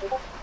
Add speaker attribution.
Speaker 1: 어?